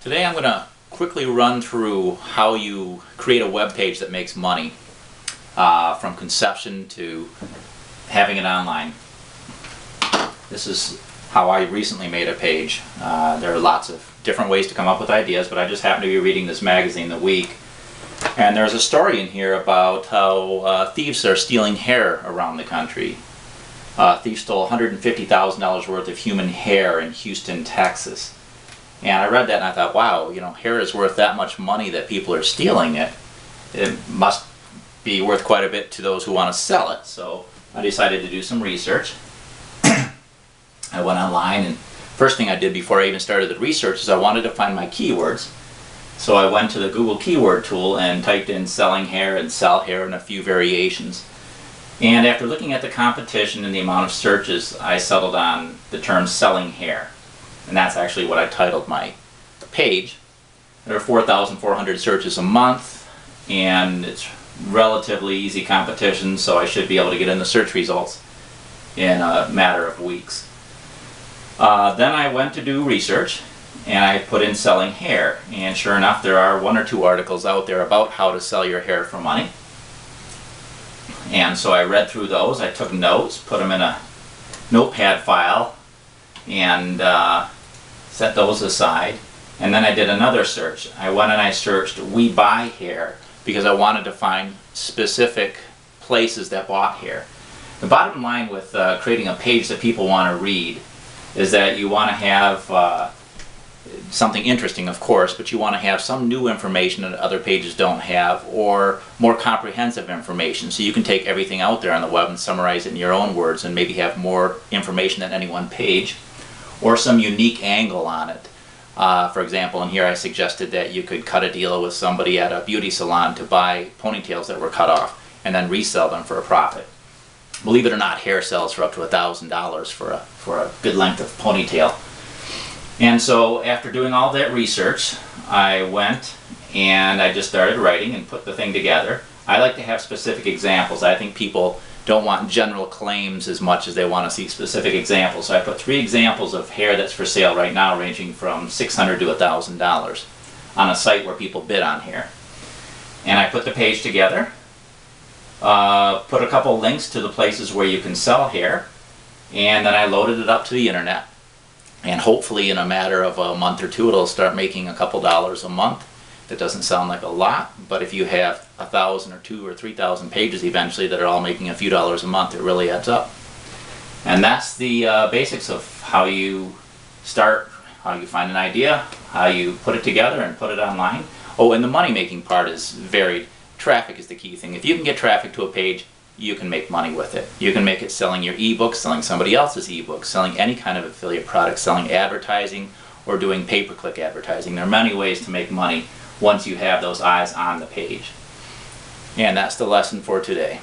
Today I'm going to quickly run through how you create a web page that makes money uh, from conception to having it online. This is how I recently made a page. Uh, there are lots of different ways to come up with ideas, but I just happened to be reading this magazine, The Week, and there's a story in here about how uh, thieves are stealing hair around the country. Uh, thieves stole $150,000 worth of human hair in Houston, Texas. And I read that and I thought, wow, you know, hair is worth that much money that people are stealing it. It must be worth quite a bit to those who want to sell it. So I decided to do some research. I went online and first thing I did before I even started the research is I wanted to find my keywords. So I went to the Google keyword tool and typed in selling hair and sell hair and a few variations. And after looking at the competition and the amount of searches, I settled on the term selling hair. And that's actually what I titled my page. There are 4,400 searches a month, and it's relatively easy competition, so I should be able to get in the search results in a matter of weeks. Uh, then I went to do research, and I put in selling hair, and sure enough, there are one or two articles out there about how to sell your hair for money. And so I read through those, I took notes, put them in a notepad file, and uh, set those aside. And then I did another search. I went and I searched we buy hair because I wanted to find specific places that bought hair. The bottom line with uh, creating a page that people want to read is that you want to have uh, something interesting, of course, but you want to have some new information that other pages don't have or more comprehensive information so you can take everything out there on the web and summarize it in your own words and maybe have more information than any one page or some unique angle on it. Uh, for example, in here I suggested that you could cut a deal with somebody at a beauty salon to buy ponytails that were cut off and then resell them for a profit. Believe it or not, hair sells for up to $1,000 for a, for a good length of ponytail. And so after doing all that research, I went and I just started writing and put the thing together. I like to have specific examples. I think people don't want general claims as much as they want to see specific examples. So I put three examples of hair that's for sale right now ranging from $600 to $1,000 on a site where people bid on hair. And I put the page together, uh, put a couple links to the places where you can sell hair, and then I loaded it up to the internet. And hopefully in a matter of a month or two it'll start making a couple dollars a month that doesn't sound like a lot, but if you have a thousand or two or three thousand pages eventually that are all making a few dollars a month, it really adds up. And that's the uh, basics of how you start, how you find an idea, how you put it together and put it online. Oh, and the money making part is varied. Traffic is the key thing. If you can get traffic to a page, you can make money with it. You can make it selling your ebook, selling somebody else's ebook, selling any kind of affiliate product, selling advertising, or doing pay-per-click advertising. There are many ways to make money once you have those eyes on the page. And that's the lesson for today.